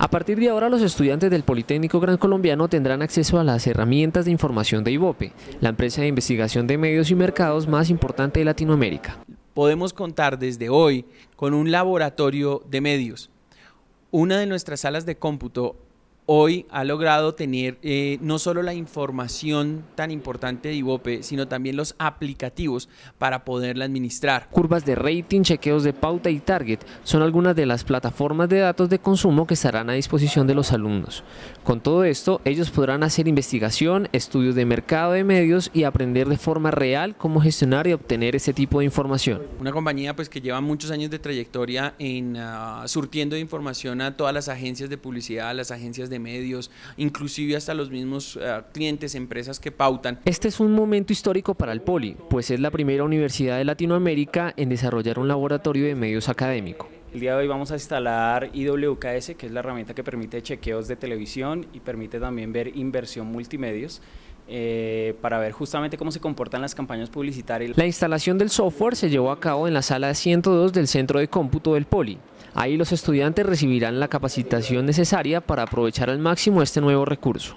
A partir de ahora, los estudiantes del Politécnico Gran Colombiano tendrán acceso a las herramientas de información de IVOPE, la empresa de investigación de medios y mercados más importante de Latinoamérica. Podemos contar desde hoy con un laboratorio de medios. Una de nuestras salas de cómputo hoy ha logrado tener eh, no solo la información tan importante de Ivope, sino también los aplicativos para poderla administrar. Curvas de rating, chequeos de pauta y target son algunas de las plataformas de datos de consumo que estarán a disposición de los alumnos. Con todo esto, ellos podrán hacer investigación, estudios de mercado de medios y aprender de forma real cómo gestionar y obtener ese tipo de información. Una compañía pues que lleva muchos años de trayectoria en uh, surtiendo de información a todas las agencias de publicidad, a las agencias de medios, inclusive hasta los mismos uh, clientes, empresas que pautan. Este es un momento histórico para el Poli, pues es la primera universidad de Latinoamérica en desarrollar un laboratorio de medios académico. El día de hoy vamos a instalar IWKS, que es la herramienta que permite chequeos de televisión y permite también ver inversión multimedios. Eh, para ver justamente cómo se comportan las campañas publicitarias. La instalación del software se llevó a cabo en la sala 102 del Centro de Cómputo del Poli. Ahí los estudiantes recibirán la capacitación necesaria para aprovechar al máximo este nuevo recurso.